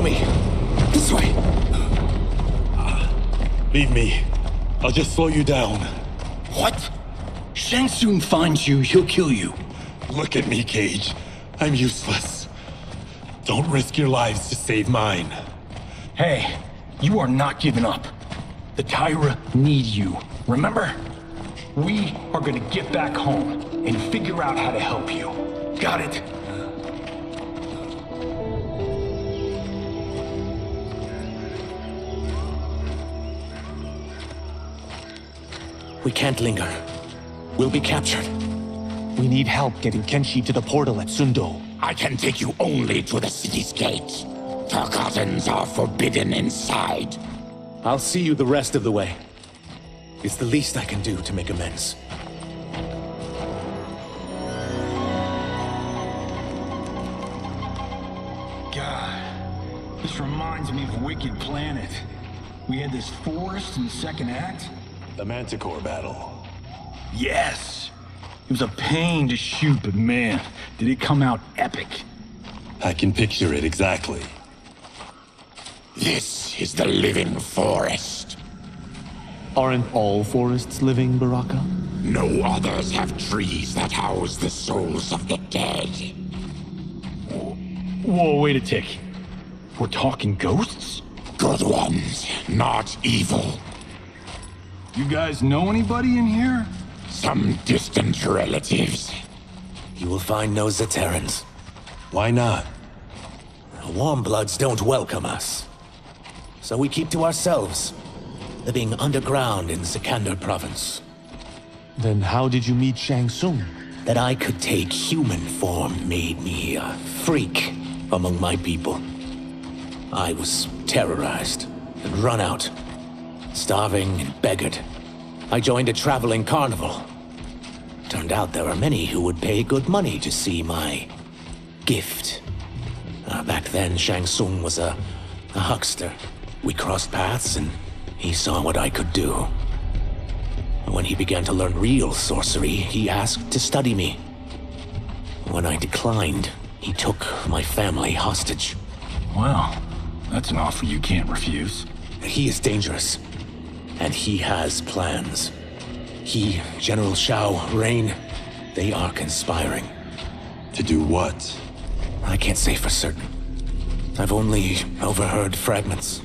Follow me. This way. Leave me. I'll just slow you down. What? Shang Tsung finds you, he'll kill you. Look at me, Cage. I'm useless. Don't risk your lives to save mine. Hey, you are not giving up. The Tyra need you, remember? We are gonna get back home and figure out how to help you. Got it? We can't linger. We'll be captured. We need help getting Kenshi to the portal at Sun Do. I can take you only to the city's gate. Forgottens are forbidden inside. I'll see you the rest of the way. It's the least I can do to make amends. God, this reminds me of Wicked Planet. We had this forest in the second act. The Manticore battle. Yes! It was a pain to shoot, but man, did it come out epic. I can picture it exactly. This is the living forest. Aren't all forests living, Baraka? No others have trees that house the souls of the dead. Whoa, wait a tick. We're talking ghosts? Good ones, not evil. You guys know anybody in here? Some distant relatives. You will find no Zaterrans. Why not? The Warmbloods don't welcome us. So we keep to ourselves, living underground in Sikander province. Then how did you meet Shang Tsung? That I could take human form made me a freak among my people. I was terrorized and run out, starving and beggared. I joined a traveling carnival. Turned out there are many who would pay good money to see my gift. Uh, back then, Shang Tsung was a, a huckster. We crossed paths and he saw what I could do. When he began to learn real sorcery, he asked to study me. When I declined, he took my family hostage. Well, that's an offer you can't refuse. He is dangerous, and he has plans. He, General Shao, Rain, they are conspiring. To do what? I can't say for certain. I've only overheard fragments.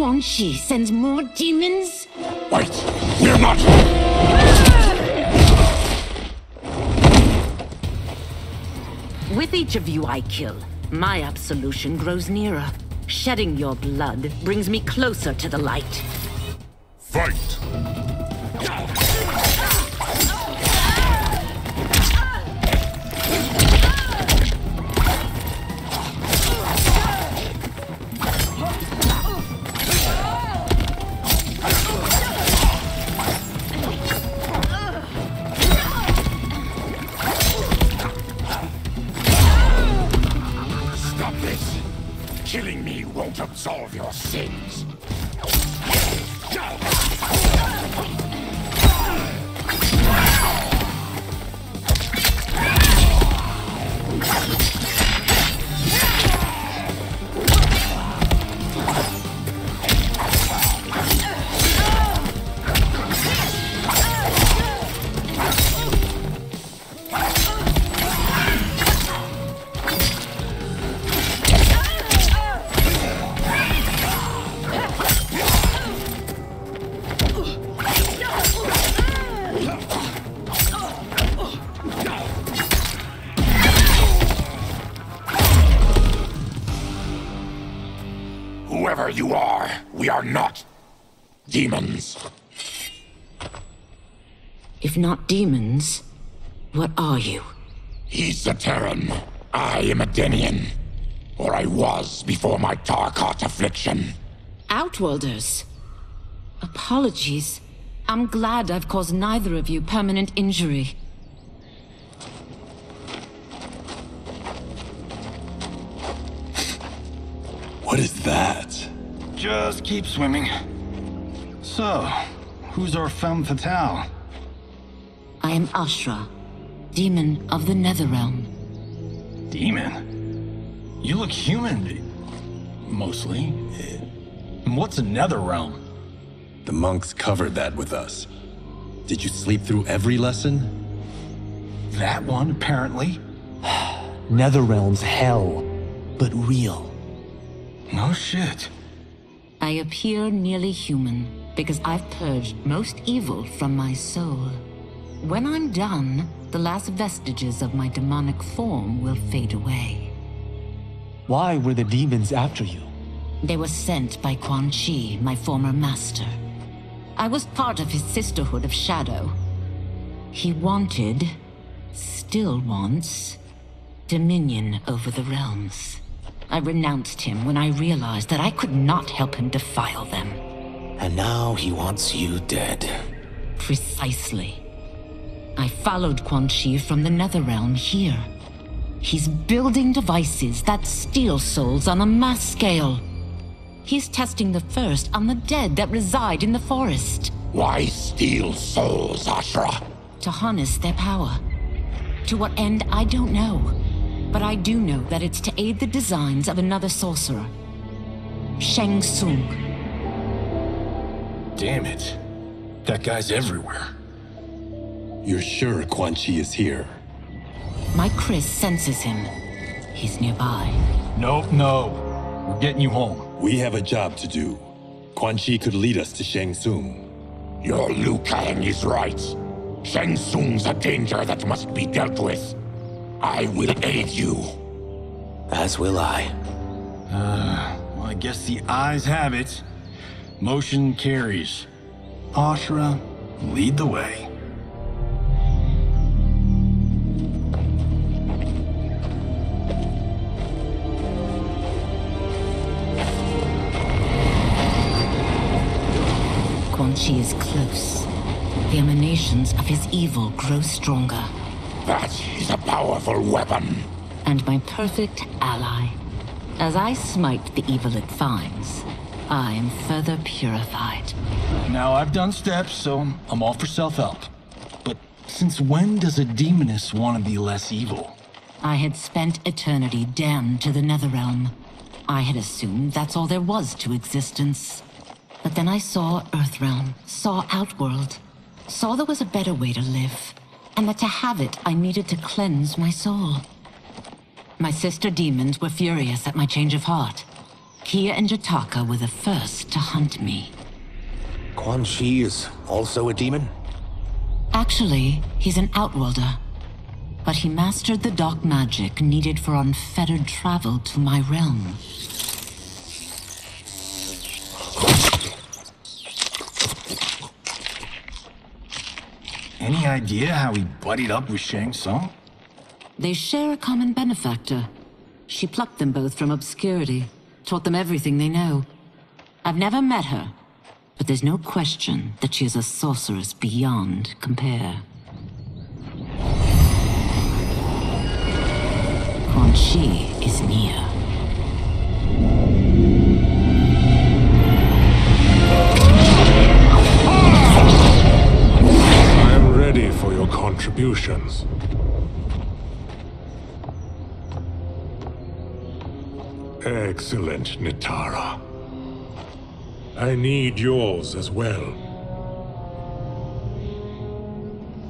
Quan Chi sends more demons? Wait, we're not. With each of you I kill, my absolution grows nearer. Shedding your blood brings me closer to the light. Fight! This! Killing me won't absolve your sins. Whoever you are, we are not demons. If not demons, what are you? He's a Terran. I am a Denian. or I was before my Tarkat affliction. Outworlders. Apologies. I'm glad I've caused neither of you permanent injury. Just keep swimming. So, who's our femme fatale? I am Ashra, demon of the Netherrealm. Demon? You look human. Mostly. What's a nether realm? The monks covered that with us. Did you sleep through every lesson? That one, apparently. Netherrealm's hell, but real. No shit. I appear nearly human because I've purged most evil from my soul. When I'm done, the last vestiges of my demonic form will fade away. Why were the demons after you? They were sent by Quan Chi, my former master. I was part of his Sisterhood of Shadow. He wanted, still wants, dominion over the realms. I renounced him when I realized that I could not help him defile them. And now he wants you dead. Precisely. I followed Quan Chi from the Netherrealm here. He's building devices that steal souls on a mass scale. He's testing the first on the dead that reside in the forest. Why steal souls, Ashra? To harness their power. To what end, I don't know. But I do know that it's to aid the designs of another sorcerer. Shang Tsung. Damn it. That guy's everywhere. You're sure Quan Chi is here? My Kriss senses him. He's nearby. Nope, no. We're getting you home. We have a job to do. Quan Chi could lead us to Shang Tsung. Your Liu Kang is right. Shang Tsung's a danger that must be dealt with. I will aid you. As will I. Ah, well, I guess the ayes have it. Motion carries. Ashra, lead the way. Quan Chi is close. The emanations of his evil grow stronger. That is a powerful weapon. And my perfect ally. As I smite the evil it finds, I am further purified. Now, I've done steps, so I'm all for self-help. But since when does a demoness want to be less evil? I had spent eternity damned to the Netherrealm. I had assumed that's all there was to existence. But then I saw Earthrealm, saw Outworld, saw there was a better way to live, and that to have it, I needed to cleanse my soul. My sister demons were furious at my change of heart. Kia and Jataaka were the first to hunt me. Quan Chi is also a demon? Actually, he's an Outworlder. But he mastered the dark magic needed for unfettered travel to my realm. Any idea how he buddied up with Shang Tsung? They share a common benefactor. She plucked them both from obscurity, taught them everything they know. I've never met her, but there's no question that she is a sorceress beyond compare. Quan Chi is near. Contributions. Excellent, Nitara. I need yours as well.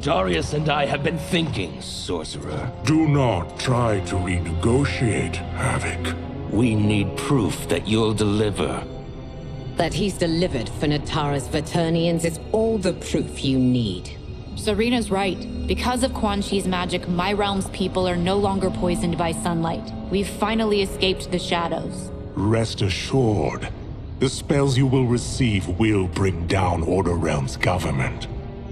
Darius and I have been thinking, Sorcerer. Do not try to renegotiate, Havik. We need proof that you'll deliver. That he's delivered for Nitara's Vaeternians is all the proof you need. Serena's right. Because of Quan Chi's magic, my realm's people are no longer poisoned by sunlight. We've finally escaped the shadows. Rest assured, the spells you will receive will bring down Order Realm's government.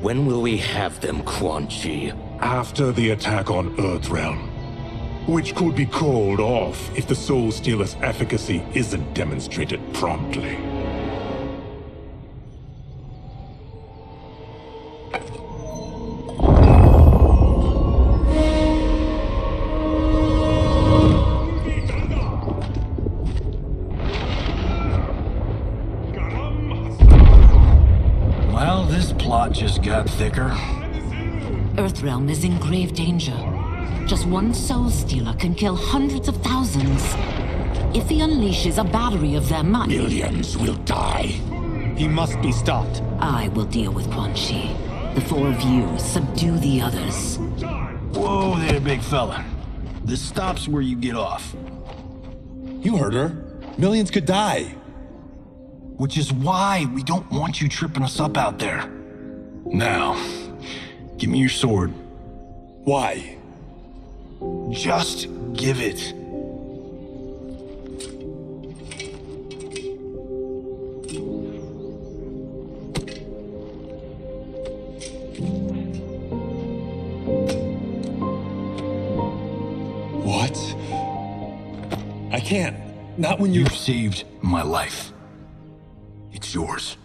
When will we have them, Quan Chi? After the attack on Earthrealm, which could be called off if the Soul Stealer's efficacy isn't demonstrated promptly. Just got thicker. Earthrealm is in grave danger. Just one Soul Stealer can kill hundreds of thousands. If he unleashes a battery of them, I... Millions will die. He must be stopped. I will deal with Quan Chi. The four of you subdue the others. Whoa there, big fella. This stops where you get off. You heard her. Millions could die. Which is why we don't want you tripping us up out there. Now, give me your sword. Why? Just give it. What? I can't. Not when you. You've saved my life. It's yours.